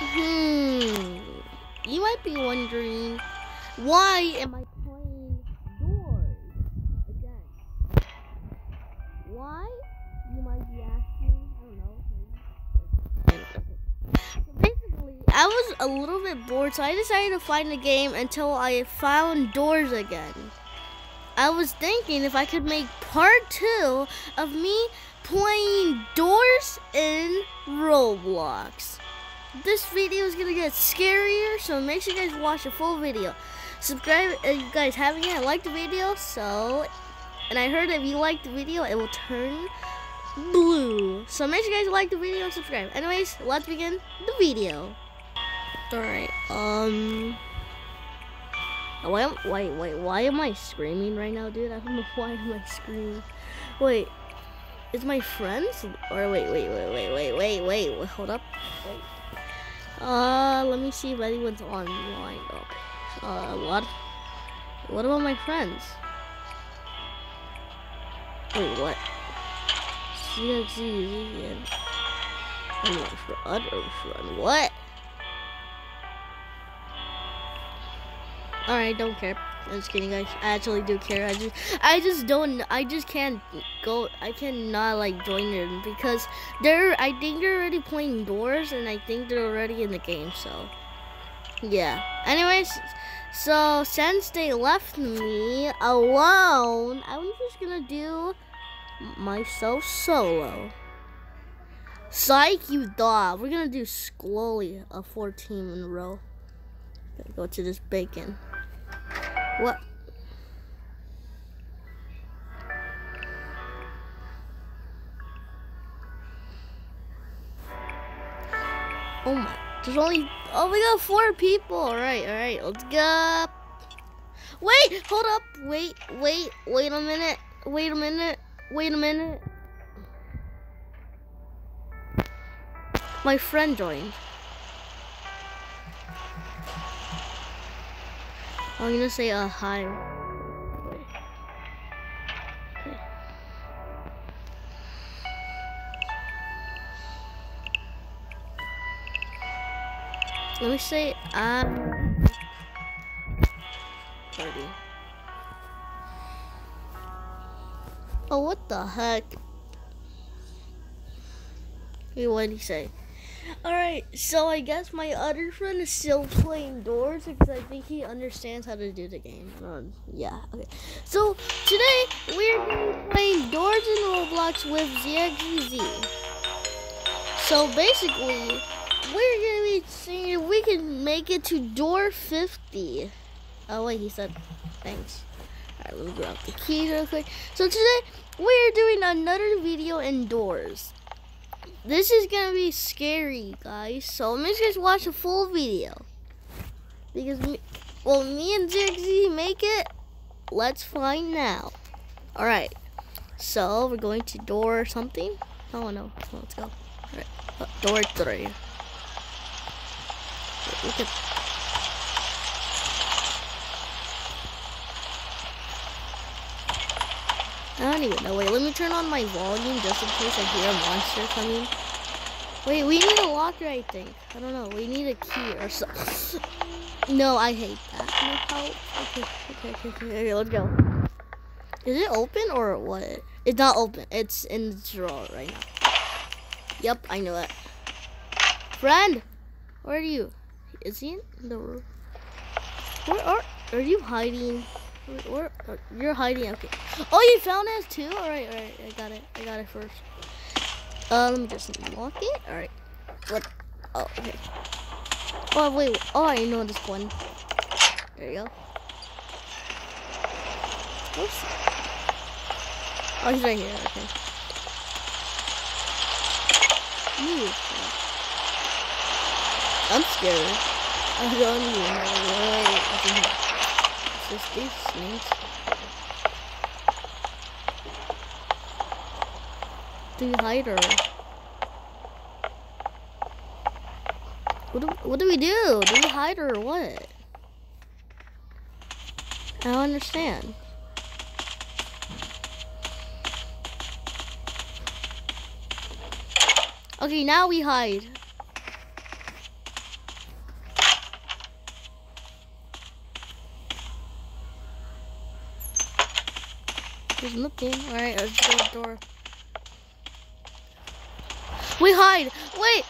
Hmm. You might be wondering, why am I playing doors again? Why? You might be asking. I don't know. So basically, I was a little bit bored, so I decided to find a game until I found doors again. I was thinking if I could make part two of me playing doors in Roblox this video is gonna get scarier, so make sure you guys watch the full video. Subscribe if you guys haven't yet, like the video, so, and I heard if you like the video, it will turn blue. So make sure you guys like the video and subscribe. Anyways, let's begin the video. Alright, um, why am, wait, wait, why am I screaming right now, dude? I don't know why am I screaming. Wait, is my friends? Or wait, wait, wait, wait, wait, wait, wait, hold up. Wait. Uh, let me see if anyone's online. Okay. Uh, what? What about my friends? Wait, what? CXZ and. Other friend. What? Alright, don't care. I'm just kidding, guys. I actually do care. I just, I just don't. I just can't go. I cannot like join them because they're. I think they're already playing doors, and I think they're already in the game. So, yeah. Anyways, so since they left me alone, I'm just gonna do myself solo. Psych, you. We're gonna do slowly a 14 in a row. Gotta go to this bacon. What? Oh my, there's only, oh we got four people. All right, all right, let's go. Wait, hold up, wait, wait, wait a minute, wait a minute, wait a minute. My friend joined. I'm gonna say a hi. Okay. Let me say um party. Oh, what the heck? Wait, what did he say? Alright, so I guess my other friend is still playing Doors because I think he understands how to do the game. Um, yeah, okay. So today we're playing Doors in Roblox with ZXZ. So basically, we're gonna be seeing if we can make it to door 50. Oh wait, he said thanks. Alright, let me grab the keys real quick. So today we're doing another video indoors. This is gonna be scary, guys. So make sure guys watch the full video. Because, me, well, me and ZXZ make it. Let's find out. Alright. So, we're going to door something. Oh, no. Let's go. Alright. Uh, door three. Look at I don't even know. Wait, let me turn on my volume just in case I hear a monster coming. Wait, we need a locker, I think. I don't know. We need a key or something. no, I hate that. No Okay, okay, okay, okay, okay, let's go. Is it open or what? It's not open. It's in the drawer right now. Yep, I know it. Friend, where are you? Is he in the room? Where are, are you hiding? Where, where, you're hiding, okay. Oh, you found it too? Alright, alright, I got it. I got it first. Uh, let me just lock it. Alright. What? Oh, okay. Oh, wait. Oh, I know this one. There you go. Oops. Oh, he's right here. Okay. Ooh. I'm scared. I'm wait, wait. Is these snakes? do hide her? What do, what do we do? Do we hide or what? I don't understand. Okay, now we hide. There's nothing. Alright, let's go to the door. We hide! Wait!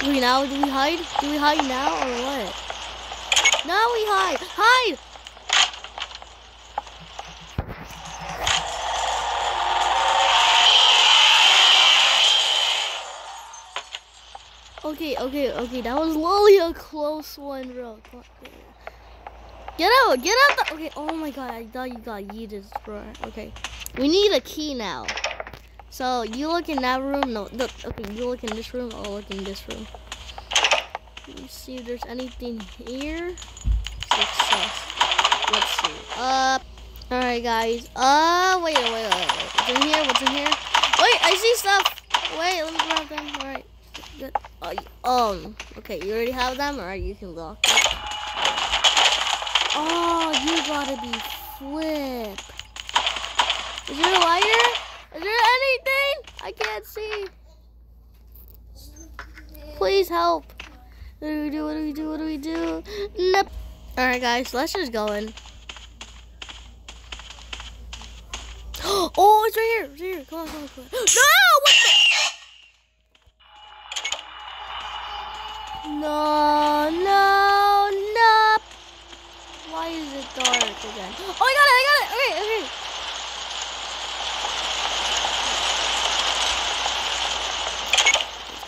Do we now? Do we hide? Do we hide now or what? Now we hide! Hide! Okay, okay, okay. That was literally a close one, bro. Get out! Get out! The, okay. Oh my god! I thought you got yeeted, bro. Okay. We need a key now. So you look in that room. No, look. Okay, you look in this room. I'll look in this room. Let me see if there's anything here. Success. Let's see. Uh. All right, guys. Uh. Wait, wait, wait, wait. What's in here? What's in here? Wait, I see stuff. Wait, let me grab them. All right. Good. Uh, um. Okay, you already have them. Right, you can lock it. Oh, you gotta be flip. Is there a lighter? Is there anything? I can't see. Please help. What do we do? What do we do? What do we do? Nope. Alright guys, let's just go in. Oh, it's right here. It's right here. Come on, come on, come on. No! What the? No, no, no. Why is it dark again? Oh, I got it, I got it. Okay, okay. Let's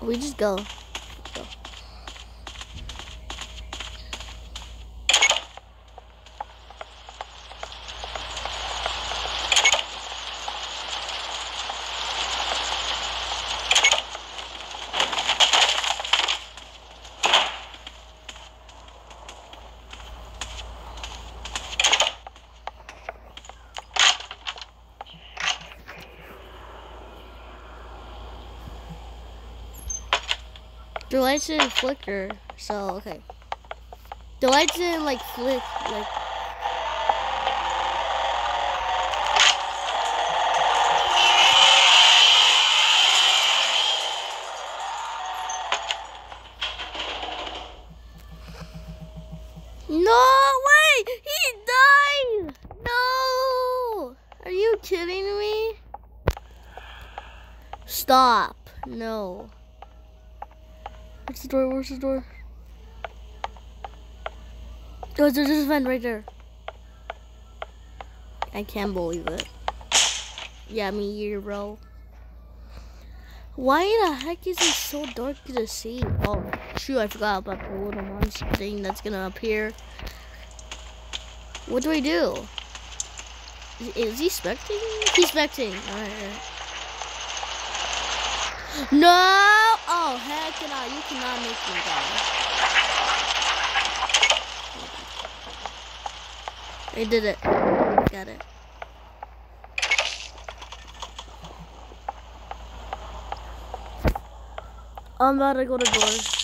go. We just go. Lights didn't flicker, so okay. The lights didn't like flick, like. No way! He died! No! Are you kidding me? Stop! No. Door? Where's the door? Oh, there's a vent right there. I can't believe it. Yeah, me either, bro. Why the heck is it so dark to see? Oh, shoot, I forgot about the little monster thing that's gonna appear. What do I do? Is, is he spectating? He's spectating. Alright, alright. No! Oh, heck no. You cannot make me die. I did it. Got it. I'm about to go to doors.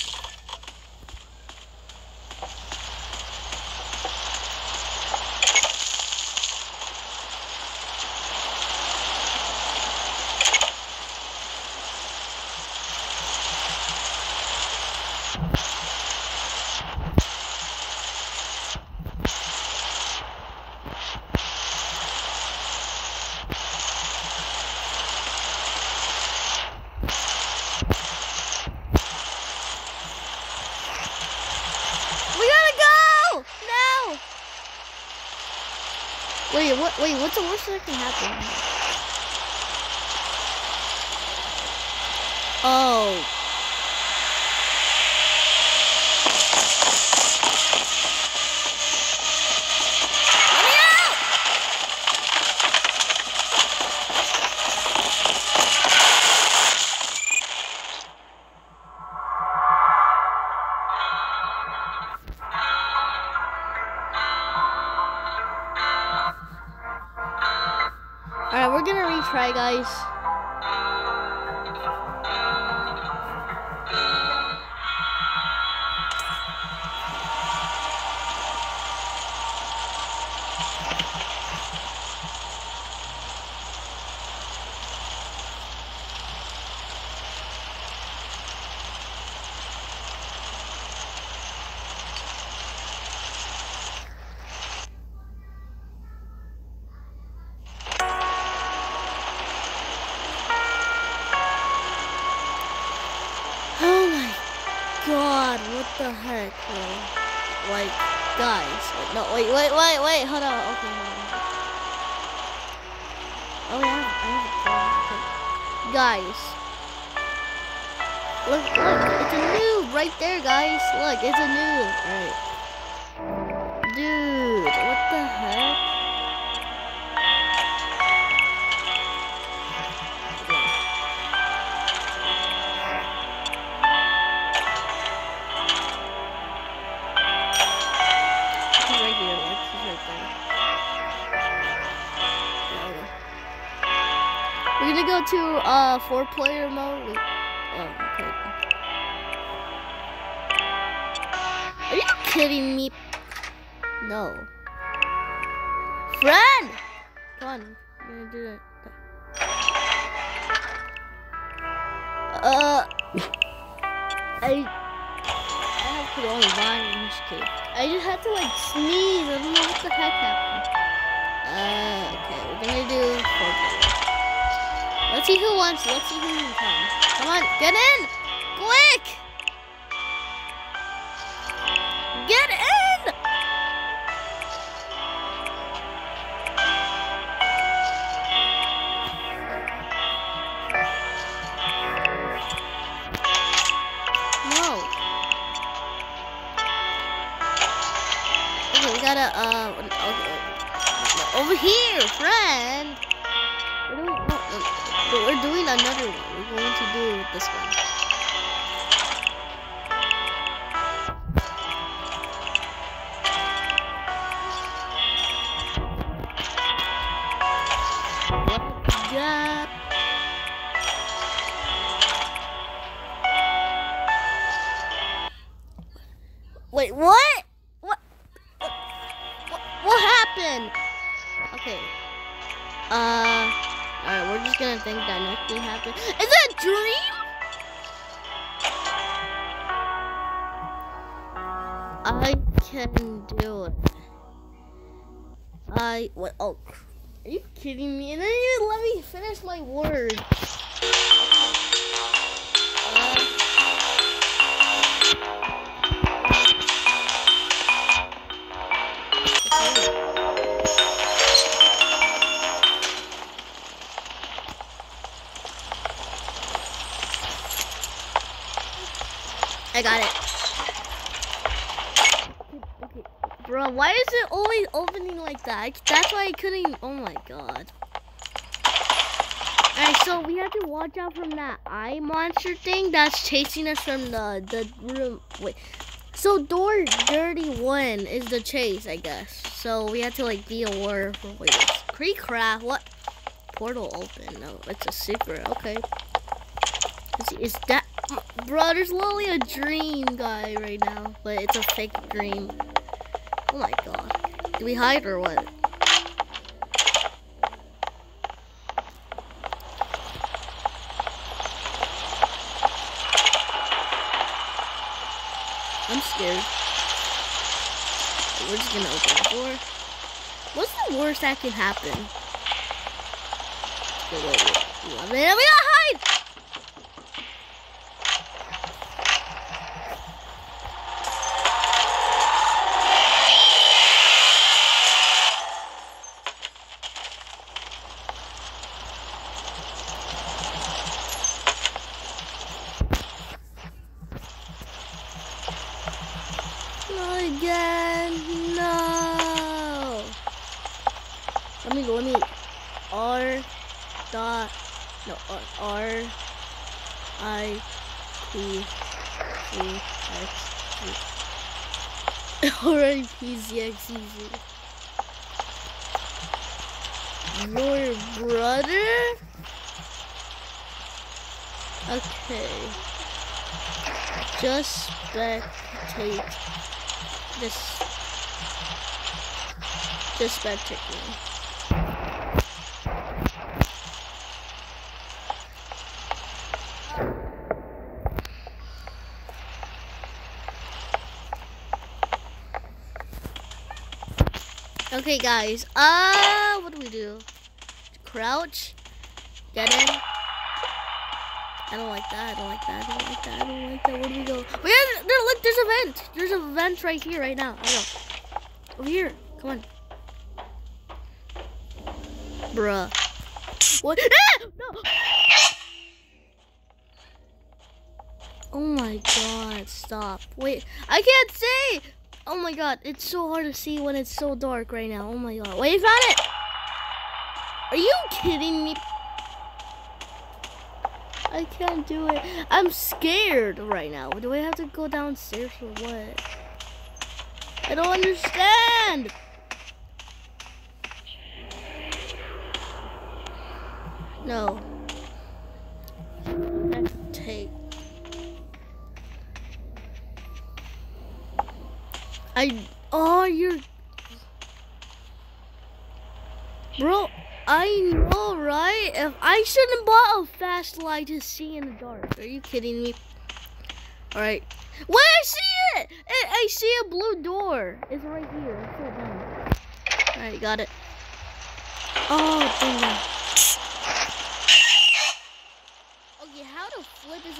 We gotta go! Now! Wait, what wait, what's the worst that can happen? Oh. God, what the heck, bro? Like, guys, wait, no, wait, wait, wait, wait, hold on, okay, hold on. Oh yeah, I have a phone, okay. Guys, look, look, it's a noob right there, guys. Look, it's a noob, right? Dude, what the heck? Uh four player mode. Oh, okay. Are you kidding me? No. Friend! Come on. You're gonna do it. Uh. I. I have coronavirus. Okay. I just had to like sneeze. I don't know what the heck happened. Uh, okay. We're gonna do four player. Let's see who wants. Let's see who come. Come on, get in! Quick! Can do it. I, what, oh, are you kidding me? And then you let me finish my word. Bro, why is it always opening like that? That's why I couldn't. Oh my god. Alright, so we have to watch out from that eye monster thing that's chasing us from the the room. Wait. So door dirty one is the chase, I guess. So we have to like be aware. For, wait, it's craft. What? Portal open. No, it's a secret. Okay. Is, is that, bro? There's literally a dream guy right now, but it's a fake dream. Oh my god. Do we hide or what? I'm scared. We're just gonna open the door. What's the worst that can happen? Wait, wait, wait. Love it. We gotta hide! Not again. No. Let me let me R dot no R, R I P C X Z R I P Z X Z Z. Your brother? Okay. Just spectate this. Me. Okay, guys. Uh, what do we do? Crouch. Get in. I don't like that. I don't like that. I don't like that. I don't like that. Where do we go? Oh yeah, there, look, there's a vent. There's a vent right here, right now. I know. Over here. Come on. Bruh. What? Ah! No! Oh my god, stop. Wait, I can't see! Oh my god, it's so hard to see when it's so dark right now. Oh my god. Wait, I found it! Are you kidding me? I can't do it. I'm scared right now. Do I have to go downstairs or what? I don't understand! No. Take. I. Oh, you're. Bro, I know, right? If I shouldn't bought a fast light to see in the dark. Are you kidding me? All right. Wait, I see it! I, I see a blue door. It's right here. All right, got it. Oh, dang how to flip is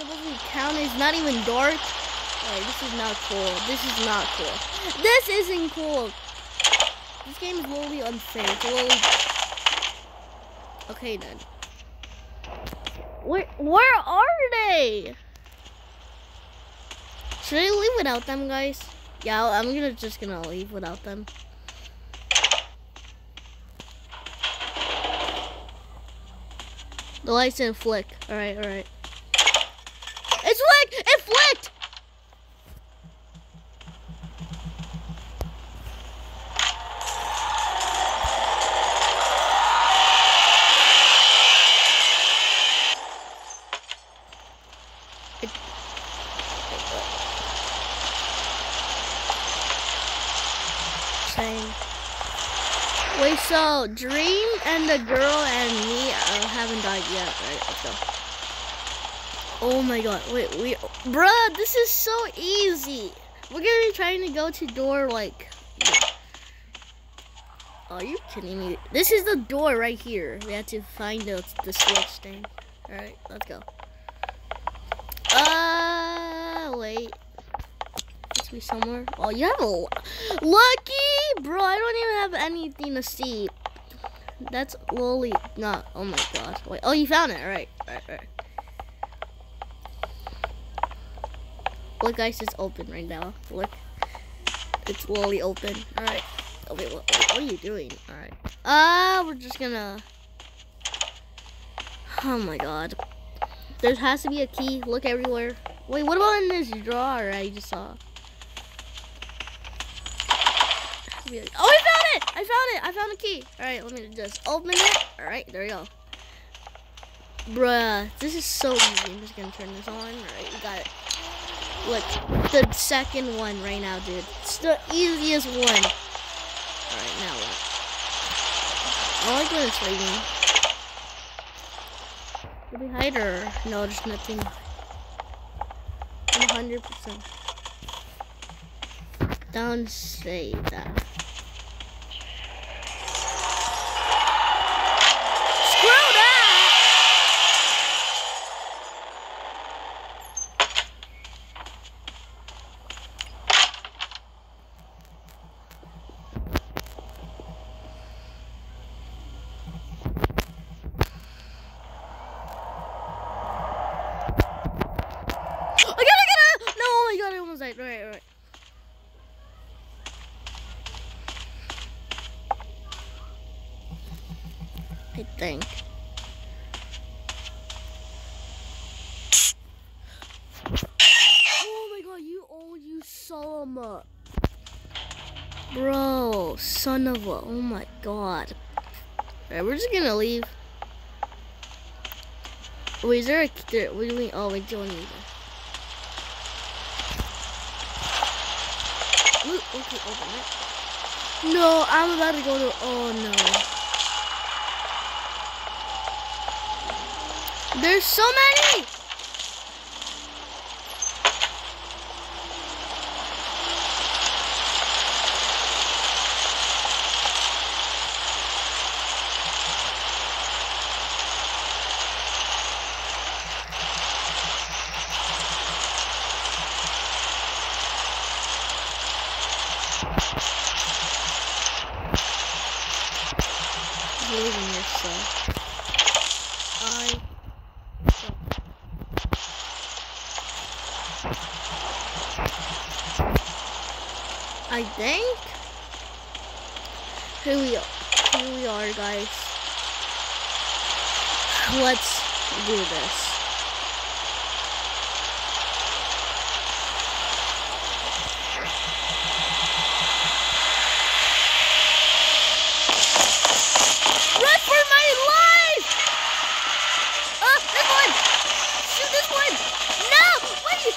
supposed to is not even dark. This is not cool. This is not cool. This isn't cool. This game is literally unfair. It's. Okay then. Where where are they? Should I leave without them, guys? Yeah, I'm gonna just gonna leave without them. The lights didn't flick. Alright, alright. Flicked! Same. Wait, so Dream and the girl and me uh, haven't died yet, right? Let's go. Oh my god, wait, we, bruh, this is so easy. We're gonna be trying to go to door like, are you kidding me? This is the door right here. We have to find the, the switch thing. All right, let's go. Uh, wait. Must be somewhere. Oh, you have a, lucky, bro, I don't even have anything to see. That's lowly not, oh my gosh. Wait, oh, you found it, all right, all right, all right. Look, guys, it's open right now. Look, it's slowly open. All right. Oh wait, what, what are you doing? All right. Ah, uh, we're just gonna. Oh my God. There has to be a key. Look everywhere. Wait, what about in this drawer I just saw? Oh, I found it! I found it! I found the key. All right, let me just open it. All right, there we go. Bruh, this is so easy. I'm just gonna turn this on. All right, we got it. Look, the second one right now, dude. It's the easiest one. Alright, now what? I like when it's raining. Did we hide or? No, there's nothing. 100%. Don't say that. right, right, right. I think. Oh my god, you oh you saw him. Bro, son of a oh my god. Alright, we're just gonna leave. Wait, is there a there, what do we oh we don't need it. Okay, open it. No, I'm about to go to. Oh no. There's so many. I think. Here we are. Here we are, guys. Let's do this. Run for my life! Uh, this one! Shoot this one! No! Wait!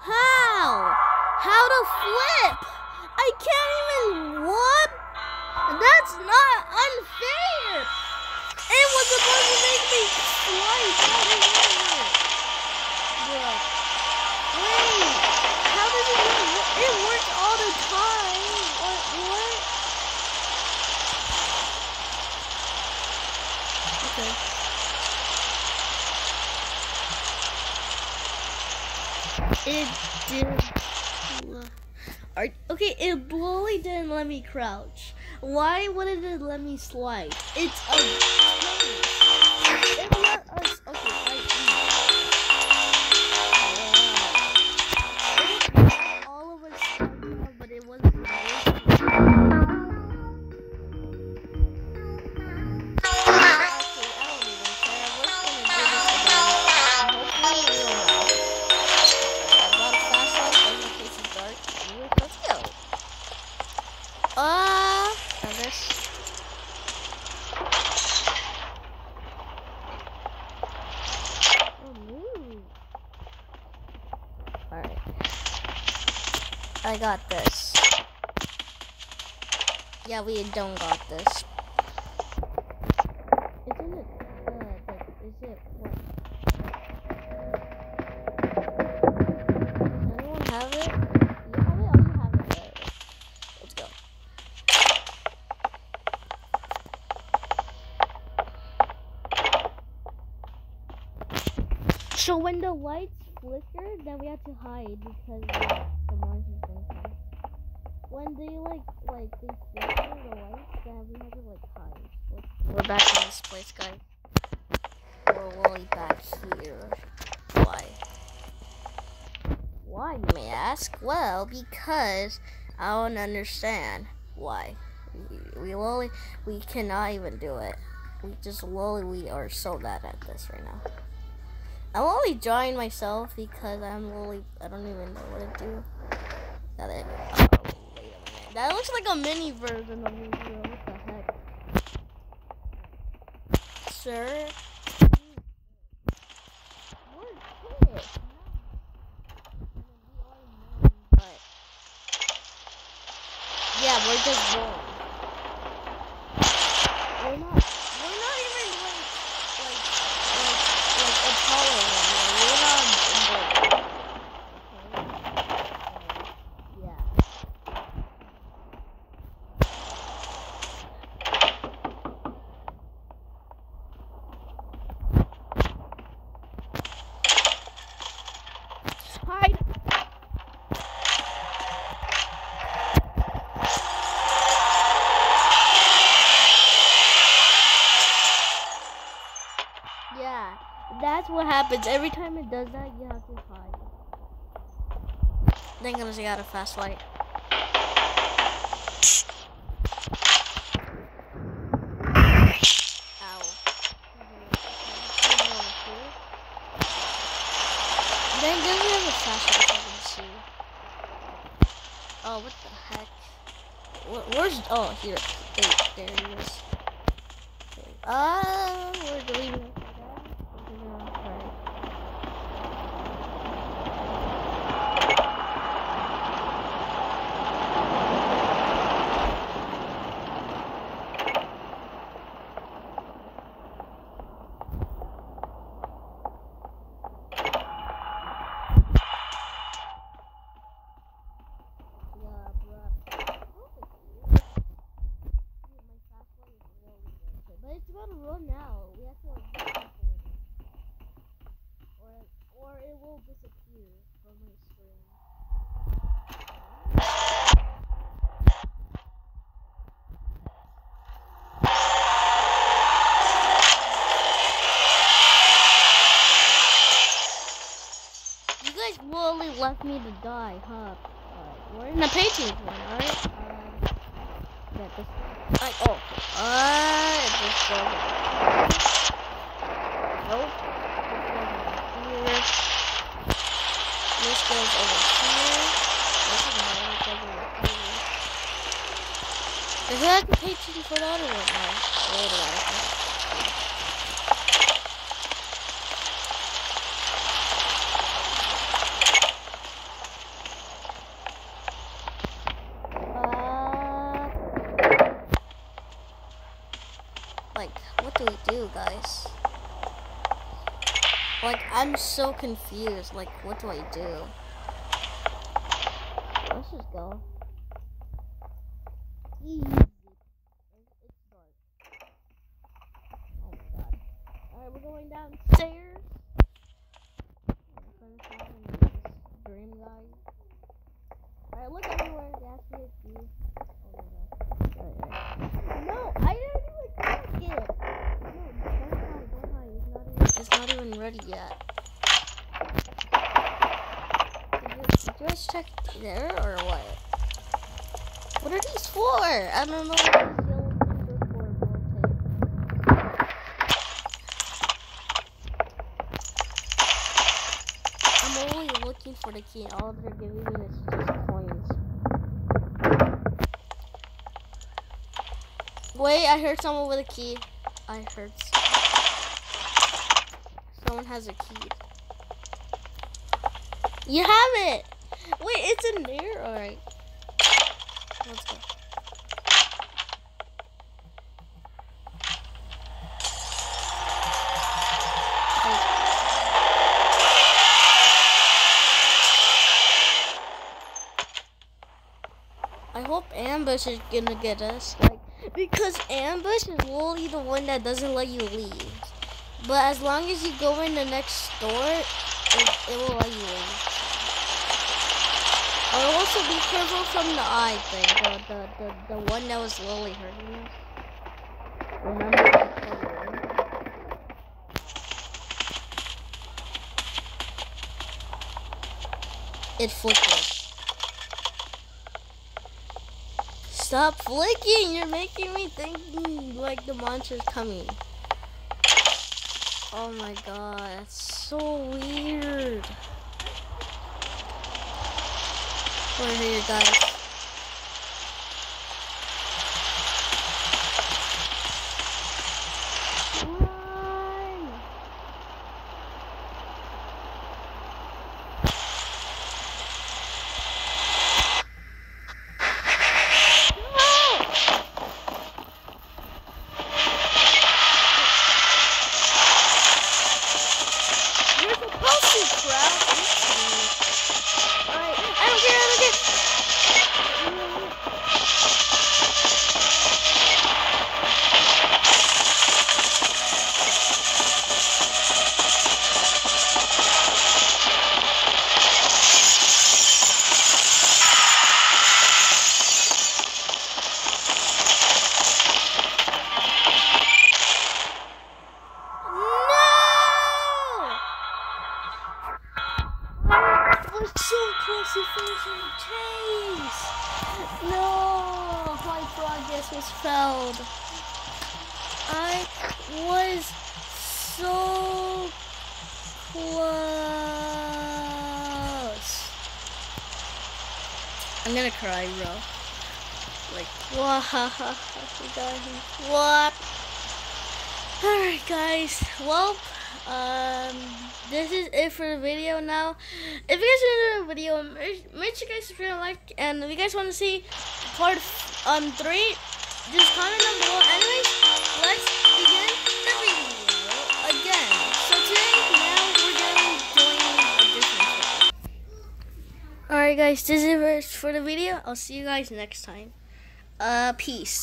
How? How to flip? I can't even what? That's not unfair! It was supposed to make me slide out of here. Bruh. Wait, how does it work? It works all the time. What? What? Okay. It did. Are- Okay, it literally didn't let me crouch. Why wouldn't it let me slide? It's a Yeah, we don't got this. Uh. So when the lights flicker, then we have to hide because the monster's gonna come. When they like, like they flicker the then we have to like hide. We're, we're back in this place, guys. We're really back here. Why? Why, you may ask? Well, because I don't understand why. We, we we cannot even do it. We just literally, we are so bad at this right now. I'm only drawing myself because I'm literally, I don't even know what to do. Got it. Oh, wait a minute. That looks like a mini version of me. What the heck? Sir? Yeah, we're just wrong. We're not. We're not even like like like like Apollo. one, We're not. involved. Okay. Yeah. Hide. Yeah, that's happens. Every time it does that, you have to hide. Thank goodness I got a fast light. Ow. Then doesn't have a flashlight I can see. Oh, what the heck? Where, where's oh here? There, there he is. Uh, we're deleting it again. Alright. Yeah, bruh. But it's about to run out. We have to like be careful with it. Or or it will disappear from my screen. Me to die, huh? Alright, we're in the patrons one, alright? Uh, yeah, this one. Oh. Uh, this goes Nope. This goes over here. This goes over here. This is another goes over here. Is that the patron for the other one? Wait a minute. Uh, like, what do we do, guys? Like, I'm so confused. Like, what do I do? Let's just go. Dark. Oh, oh my god. Alright, we're going downstairs. Alright, look everywhere. Oh. No, I didn't even it. No, don't hide, don't hide. It's not even, ready yet. Did you, guys check there or what? What are these for? i don't know for i'm only looking for the key. All they're giving me is just coins. Wait, I heard someone with a key. I heard someone has a key. You have it. Wait, it's in there. All right. Let's go. I hope Ambush is gonna get us, like, because Ambush is literally the one that doesn't let you leave. But as long as you go in the next door, it, it will let you leave. Or also be careful from the eye thing, the the, the, the one that was literally hurting us. Remember. It flickered. Stop flicking! You're making me think mm, like the monster's coming. Oh my god, that's so weird. We're here, guys. Close to finishing the chase. No, my progress was failed. I was so close. I'm gonna cry, bro. Like, what? What? Alright guys, well, um, this is it for the video now. If you guys enjoyed the video, make, sure you guys subscribe and like, and if you guys want to see part um three, just comment down below. Anyways, let's begin the video again. So today, now we're to doing a different Alright guys, this is it for the video. I'll see you guys next time. Uh, peace.